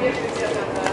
Привет, привет,